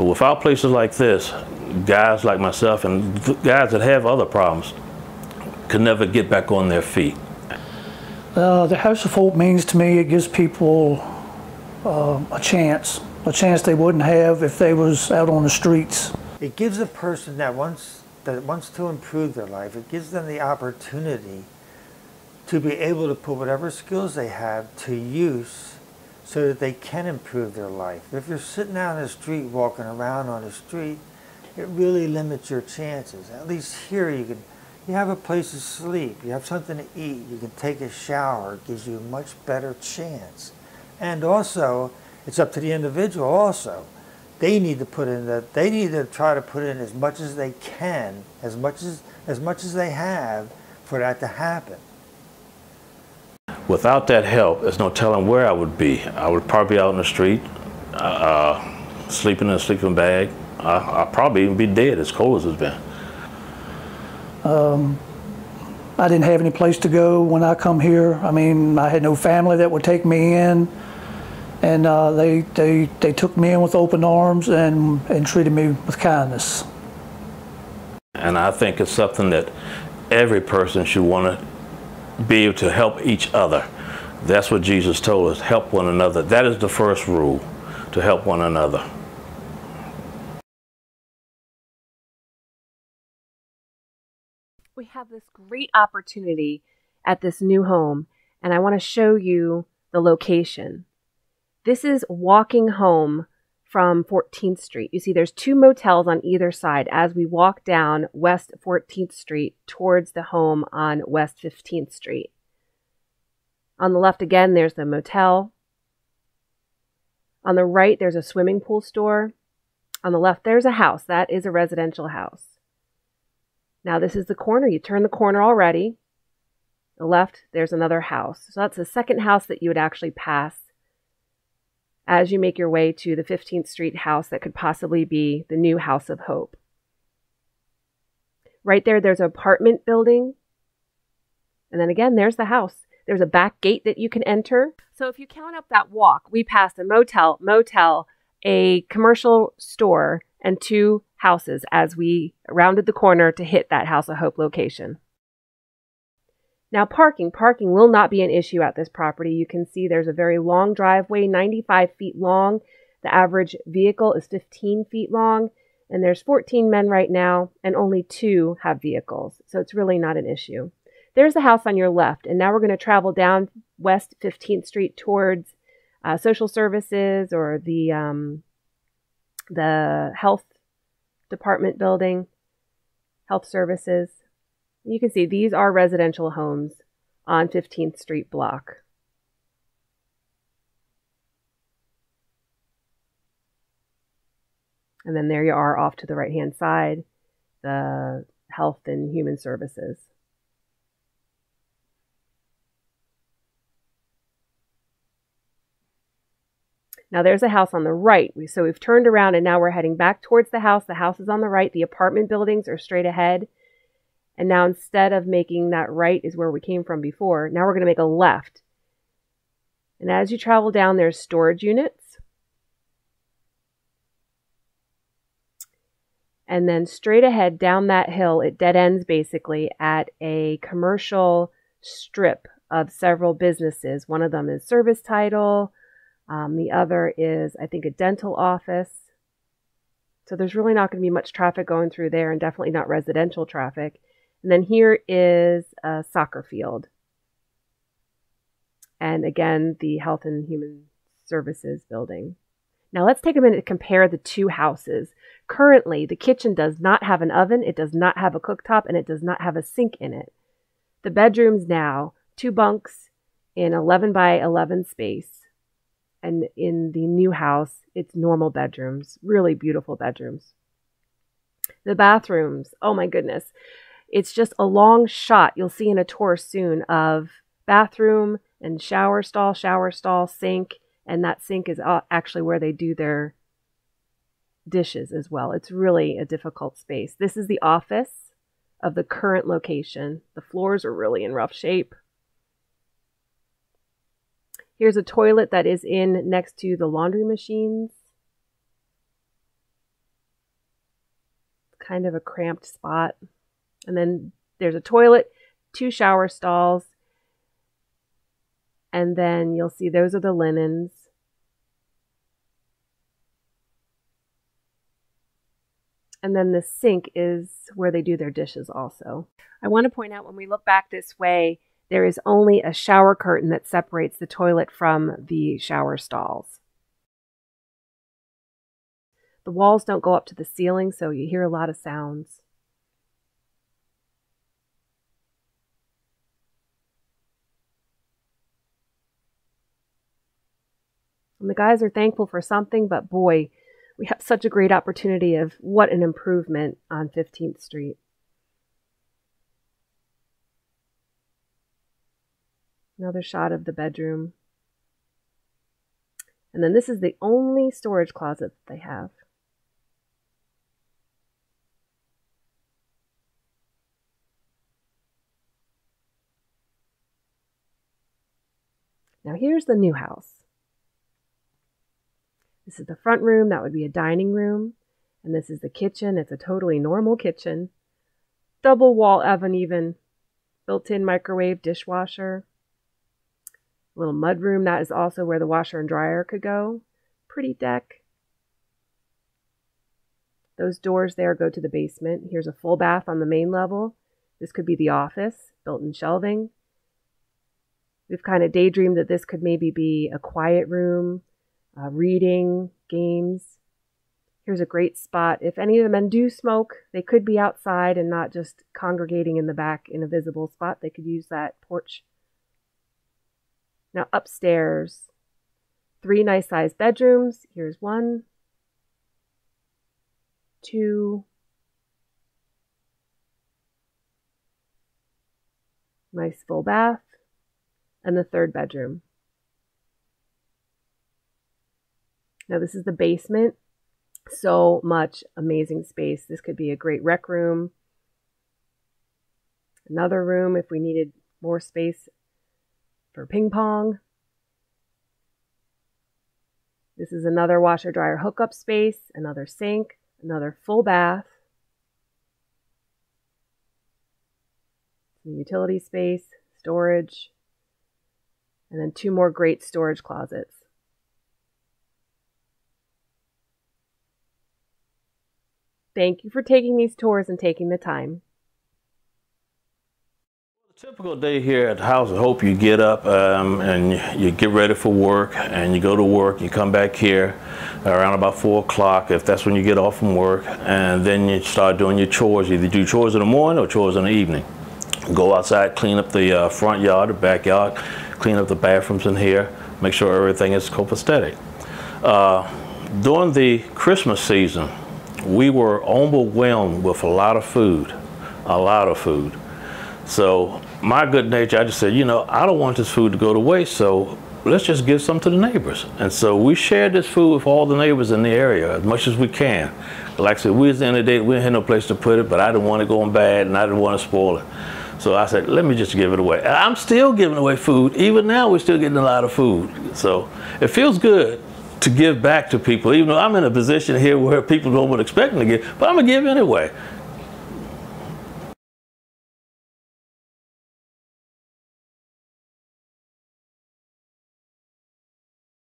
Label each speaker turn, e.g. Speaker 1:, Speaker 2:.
Speaker 1: But without places like this, guys like myself and guys that have other problems can never get back on their feet.
Speaker 2: Uh, the House of Hope means to me it gives people uh, a chance, a chance they wouldn't have if they was out on the streets.
Speaker 3: It gives a person that wants that wants to improve their life. It gives them the opportunity to be able to put whatever skills they have to use so that they can improve their life. If you're sitting out in the street, walking around on the street, it really limits your chances. At least here you can you have a place to sleep, you have something to eat, you can take a shower, it gives you a much better chance. And also, it's up to the individual also. They need to put in that they need to try to put in as much as they can, as much as as much as they have for that to happen.
Speaker 1: Without that help, there's no telling where I would be. I would probably be out in the street, uh, uh sleeping in a sleeping bag. I, I'd probably even be dead as cold as it's been.
Speaker 2: Um, I didn't have any place to go when I come here. I mean, I had no family that would take me in, and uh, they, they, they took me in with open arms and, and treated me with kindness.
Speaker 1: And I think it's something that every person should want to be able to help each other. That's what Jesus told us, help one another. That is the first rule, to help one another.
Speaker 4: we have this great opportunity at this new home, and I want to show you the location. This is walking home from 14th Street. You see, there's two motels on either side as we walk down West 14th Street towards the home on West 15th Street. On the left, again, there's the motel. On the right, there's a swimming pool store. On the left, there's a house. That is a residential house. Now this is the corner. You turn the corner already. The left, there's another house. So that's the second house that you would actually pass as you make your way to the 15th Street house that could possibly be the new House of Hope. Right there, there's an apartment building. And then again, there's the house. There's a back gate that you can enter. So if you count up that walk, we passed a motel, motel, a commercial store, and two houses as we rounded the corner to hit that House of Hope location. Now, parking. Parking will not be an issue at this property. You can see there's a very long driveway, 95 feet long. The average vehicle is 15 feet long, and there's 14 men right now, and only two have vehicles. So it's really not an issue. There's the house on your left, and now we're going to travel down West 15th Street towards uh, social services or the um, the health department building, health services. You can see these are residential homes on 15th Street block. And then there you are off to the right hand side, the health and human services. Now there's a house on the right. So we've turned around and now we're heading back towards the house. The house is on the right. The apartment buildings are straight ahead. And now instead of making that right is where we came from before, now we're going to make a left. And as you travel down, there's storage units. And then straight ahead down that hill, it dead ends basically at a commercial strip of several businesses. One of them is Service Title. Um, the other is, I think, a dental office. So there's really not going to be much traffic going through there and definitely not residential traffic. And then here is a soccer field. And again, the Health and Human Services building. Now let's take a minute to compare the two houses. Currently, the kitchen does not have an oven, it does not have a cooktop, and it does not have a sink in it. The bedrooms now, two bunks in 11 by 11 space and in the new house, it's normal bedrooms, really beautiful bedrooms. The bathrooms, oh my goodness. It's just a long shot you'll see in a tour soon of bathroom and shower stall, shower stall, sink, and that sink is uh, actually where they do their dishes as well. It's really a difficult space. This is the office of the current location. The floors are really in rough shape. Here's a toilet that is in next to the laundry machines. kind of a cramped spot. And then there's a toilet, two shower stalls, and then you'll see those are the linens. And then the sink is where they do their dishes also. I want to point out when we look back this way, there is only a shower curtain that separates the toilet from the shower stalls. The walls don't go up to the ceiling, so you hear a lot of sounds. And the guys are thankful for something, but boy, we have such a great opportunity of what an improvement on 15th Street. Another shot of the bedroom. And then this is the only storage closet that they have. Now here's the new house. This is the front room. That would be a dining room. And this is the kitchen. It's a totally normal kitchen. Double wall oven, even. Built in microwave, dishwasher. Little mud room. That is also where the washer and dryer could go. Pretty deck. Those doors there go to the basement. Here's a full bath on the main level. This could be the office, built in shelving. We've kind of daydreamed that this could maybe be a quiet room uh, reading, games. Here's a great spot. If any of the men do smoke, they could be outside and not just congregating in the back in a visible spot. They could use that porch. Now, upstairs, three nice sized bedrooms. Here's one, two, nice full bath, and the third bedroom. Now, this is the basement. So much amazing space. This could be a great rec room. Another room if we needed more space for ping pong. This is another washer dryer hookup space, another sink, another full bath. Utility space, storage, and then two more great storage closets. Thank you for taking these tours and taking the time.
Speaker 1: Typical day here at the House of Hope, you get up um, and you get ready for work and you go to work, you come back here around about 4 o'clock if that's when you get off from work and then you start doing your chores. You either do chores in the morning or chores in the evening. Go outside, clean up the uh, front yard, the backyard, clean up the bathrooms in here, make sure everything is copacetic. Uh, during the Christmas season, we were overwhelmed with a lot of food, a lot of food. So my good nature, I just said, you know, I don't want this food to go to waste, so let's just give some to the neighbors. And so we shared this food with all the neighbors in the area as much as we can. Like I said, we was the end of the day, we didn't have no place to put it, but I didn't want it going bad and I didn't want to spoil it. So I said, let me just give it away. I'm still giving away food. Even now, we're still getting a lot of food. So it feels good to give back to people, even though I'm in a position here where people don't expect me to give, but I'm gonna give anyway.